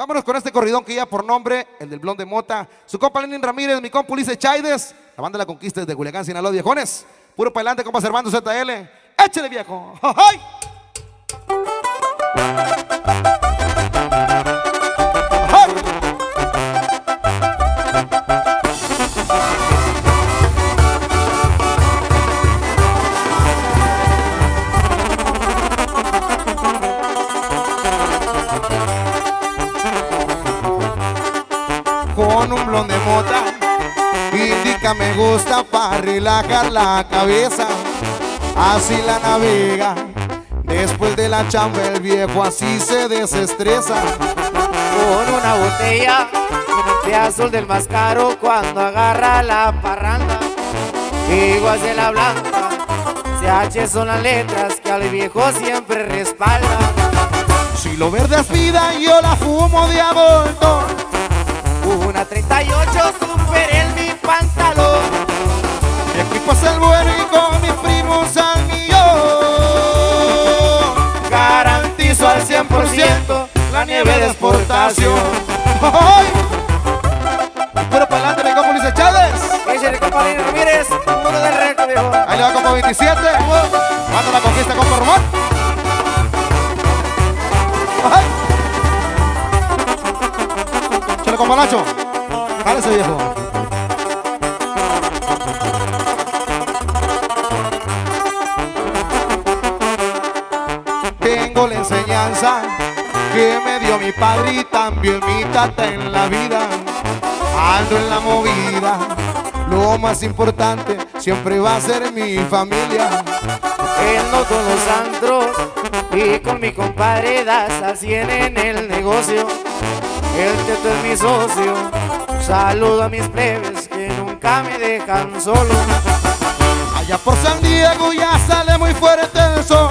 Vámonos con este corridón que ya por nombre, el del Blond de Mota. Su compa Lenin Ramírez, mi compa Ulises Chaides. La banda la conquista desde Culiacán, Sinaloa, viejones. Puro para adelante, compa Servando ZL. Échale, viejo. ¡Ay! Un blond de mota. Indica me gusta para relajar la cabeza Así la navega. Después de la chamba el viejo así se desestresa. Con una botella de azul del más caro cuando agarra la parranda. Igual de la blanca, CH son las letras que al viejo siempre respalda. Si lo verde es vida yo la fumo de aborto Una 38 super en mi pantalón. Mi equipo es el bueno y con mis primos al millón Garantizo al 100% la nieve de exportación. ¡Ay! Pero para adelante mi compa Ulises Chávez Ese de compañero Ramírez, uno del reto, viejo. Ahí le va compa 27 Manda la conquista compa Román ¡Ay! Chale compa Nacho Jálese viejo Tengo la enseñanza que me dio mi padre y también mi tata en la vida. Ando en la movida, lo más importante siempre va a ser mi familia. Ando con los antros y con mi compadre das al 100 en el negocio. El teto es mi socio. Saludo a mis plebes que nunca me dejan solo. Allá por San Diego ya sale muy fuerte el sol.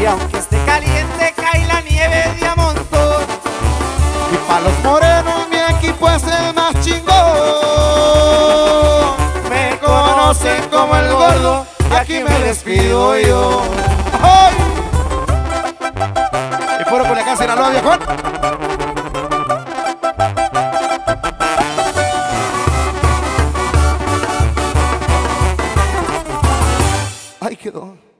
Y aunque esté caliente, cae la nieve de a montón. Y para los morenos mi equipo es el más chingón. Me conocen como el gordo y aquí me despido yo. ¡Ay! Y fueron con la casa Sinaloa, viejón. miedo.